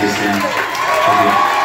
vocês, né?